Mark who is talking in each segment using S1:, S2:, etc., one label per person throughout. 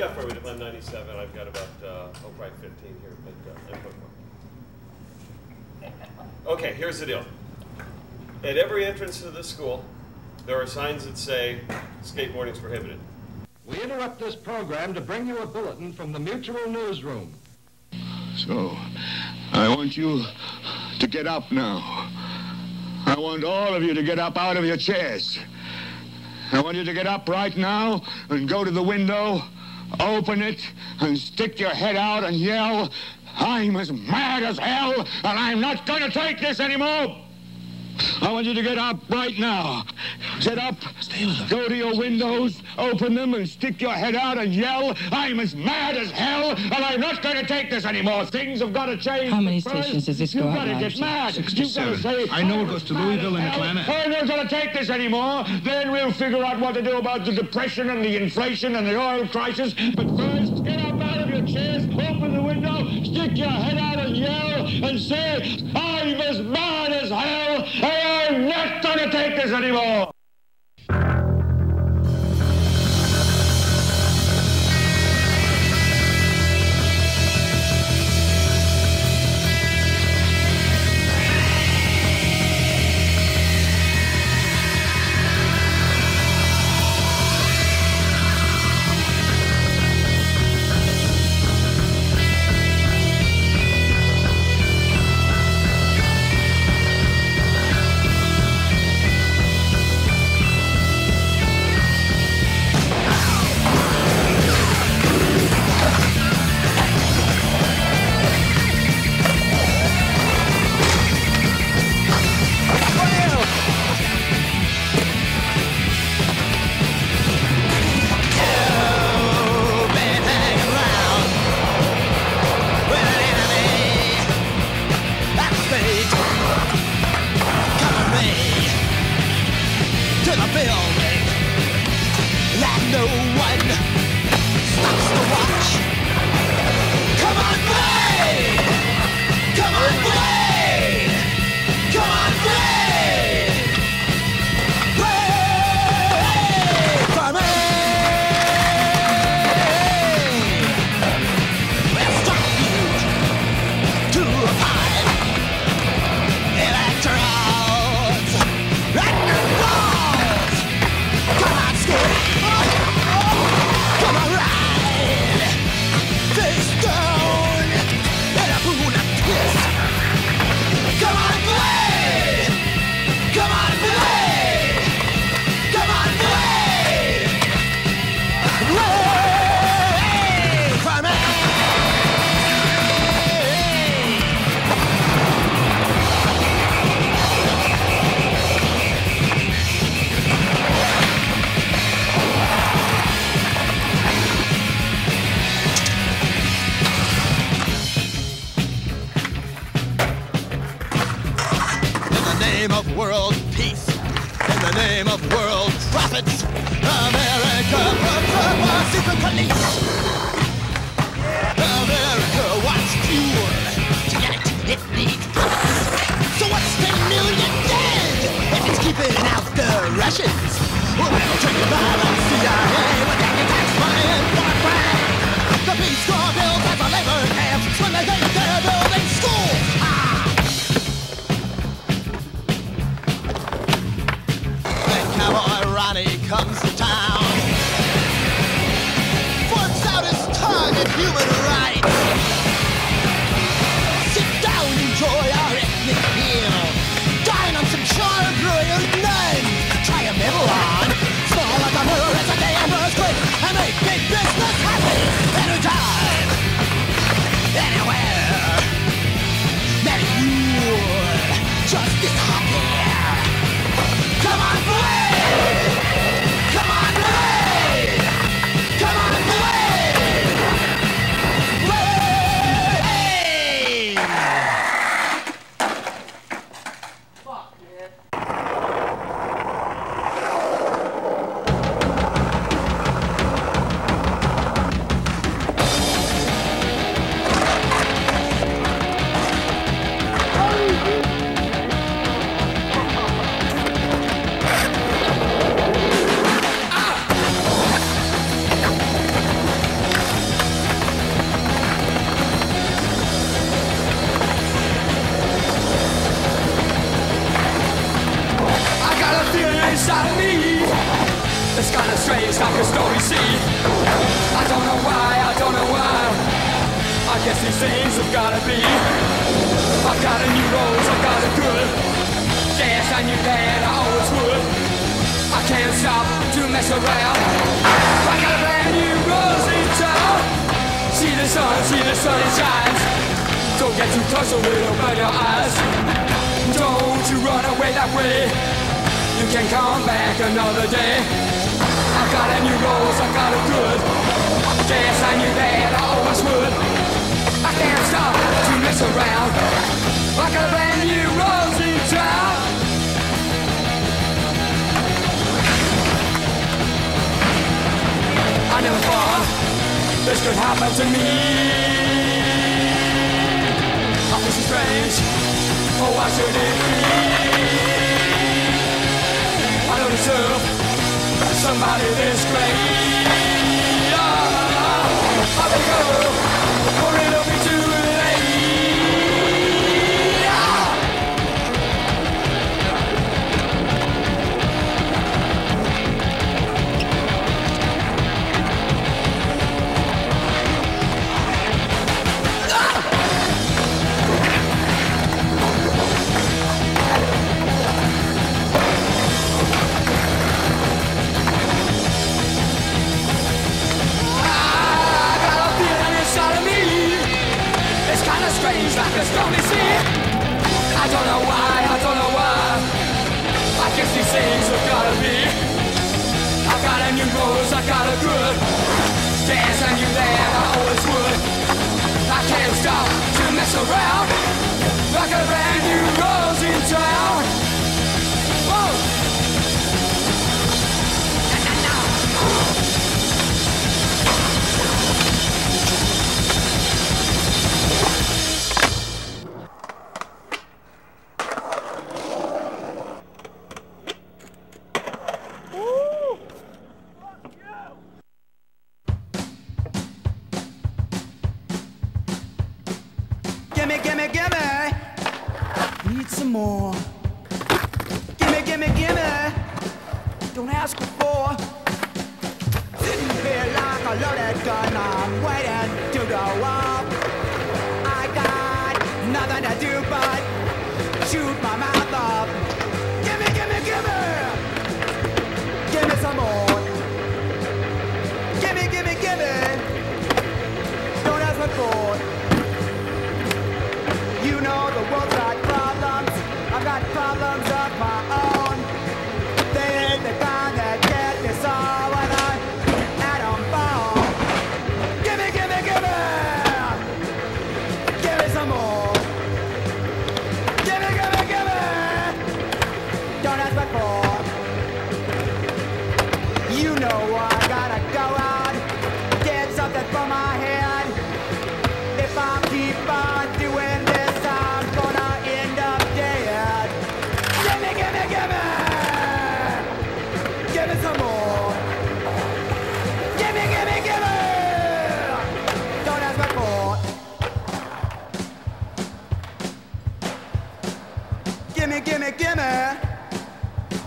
S1: Yeah, for me, I'm 97. I've got about, uh, oh, probably 15 here, but uh, input one. Okay, here's the deal. At every entrance to the school, there are signs that say skateboarding is prohibited.
S2: We interrupt this program to bring you a bulletin from the Mutual Newsroom.
S3: So, I want you to get up now. I want all of you to get up out of your chairs. I want you to get up right now and go to the window, open it, and stick your head out and yell, I'm as mad as hell, and I'm not going to take this anymore. I want you to get up right now. Get up, go to your windows, open them, and stick your head out and yell, I'm as mad as hell, and I'm not going to take this anymore. Things have got to change.
S4: How many stations does this
S3: you've
S4: go out
S3: got to get mad. You've got to say,
S5: I know it goes to Louisville and
S3: hell.
S5: Atlanta.
S3: I'm not going to take this anymore. Then we'll figure out what to do about the depression and the inflation and the oil crisis. But first, get up out of your open the window, stick your head out and yell, and say, I'm as mad as hell, and I'm not going to take this anymore.
S4: I got it good. Guess I knew that I always would. I can't stop to mess around like a brand new rose in town. I never thought this could happen to me. I feel so strange. Oh, why should it be? I don't deserve somebody this great. Ah, I think I will, or it'll be too.
S6: Need some more. Gimme, gimme, gimme. Don't ask for. Sitting here like a loaded gun. I'm waiting to go up. I got nothing to do but shoot my mouth up. Gimme, gimme, gimme. Gimme some more. Gimme, gimme, gimme. Don't ask for.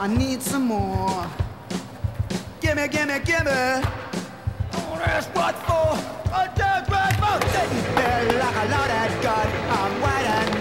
S6: I need some more. Gimme, gimme, gimme. Don't ask what for. A dog right for. Sitting there like a
S5: lot of God. I'm waiting.